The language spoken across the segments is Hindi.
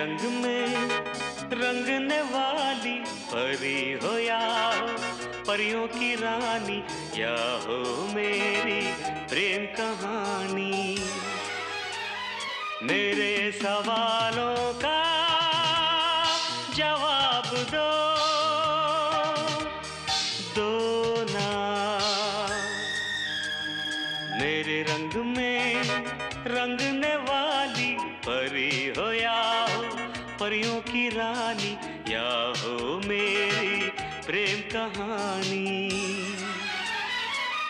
रंग में रंगने वाली परी हो या परियों की रानी, या हो मेरी प्रेम कहानी। मेरे सवालों का जवाब दो दो ना। मेरे रंग में रंगने वाली परी हो या परियों की रानी या हो मेरी प्रेम कहानी।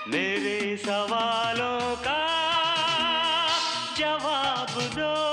मेरे सवालों का जवाब दो।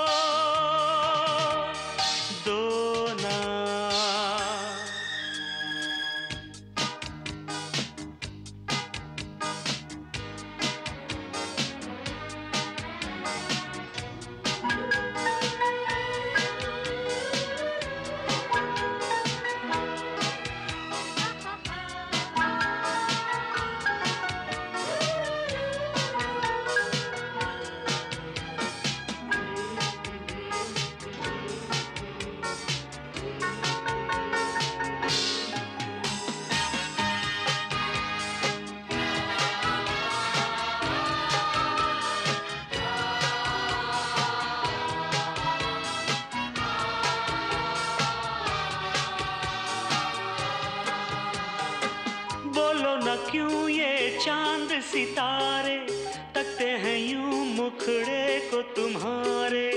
चाँद सितारे तकते हैं यूँ मुखड़े को तुम्हारे।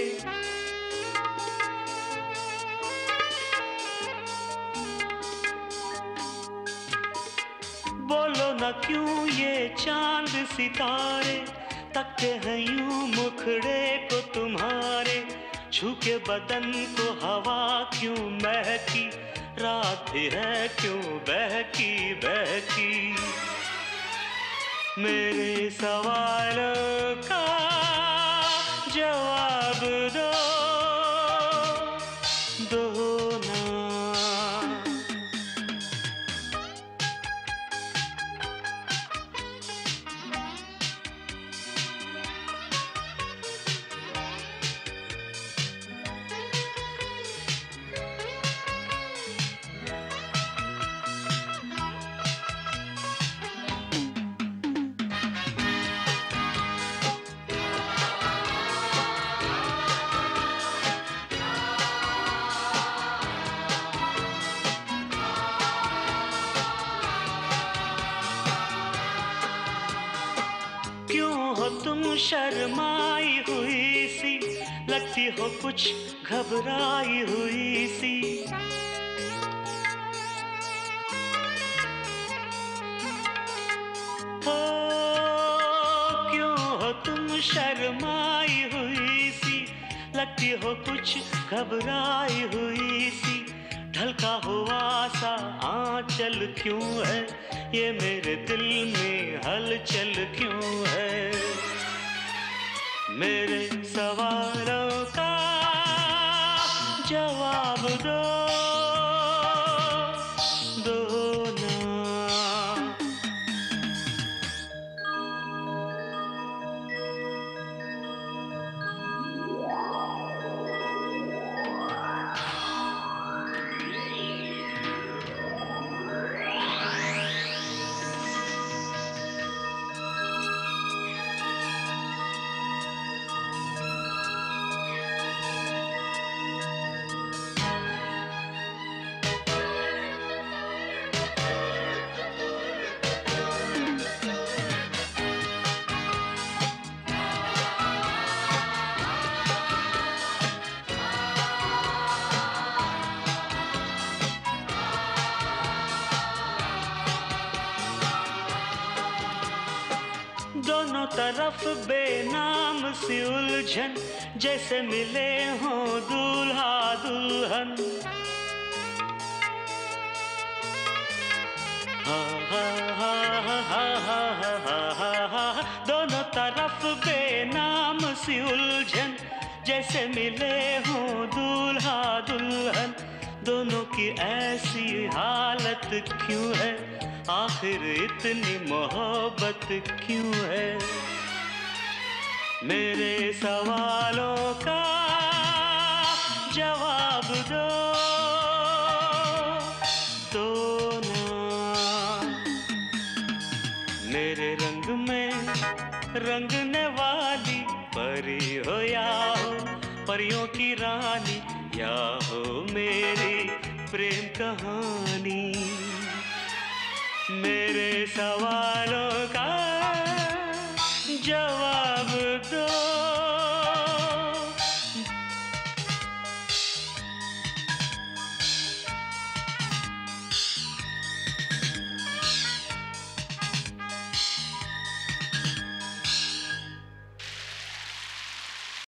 बोलो न क्यों ये चाँद सितारे तकते हैं यूँ मुखड़े को तुम्हारे? झुके बदन को हवा क्यों महकी? रात है, क्यों बहकी बहकी मेरे सवालों तुम शर्माई हुई सी लगती हो कुछ घबराई हुई सी। हो, क्यों हो तुम शर्माई हुई सी लगती हो कुछ घबराई हुई सी। ढलका हुआ सा आंचल क्यों है, ये मेरे दिल में हलचल क्यों है? मेरे सवालों का जवाब दो। तरफ़ बेनाम सी उलझन जैसे मिले हो दूल्हा दुल्हन दोनों तरफ़ बेनाम सी उलझन जैसे मिले हो दूल्हा दुल्हन दोनों की ऐसी हालत क्यों है आखिर इतनी मोहब्बत क्यों है मेरे सवालों का जवाब दो। तो ना। मेरे रंग में रंगने वाली परी हो या हो, परियों की रानी या हो मेरी प्रेम कहानी। मेरे सवालों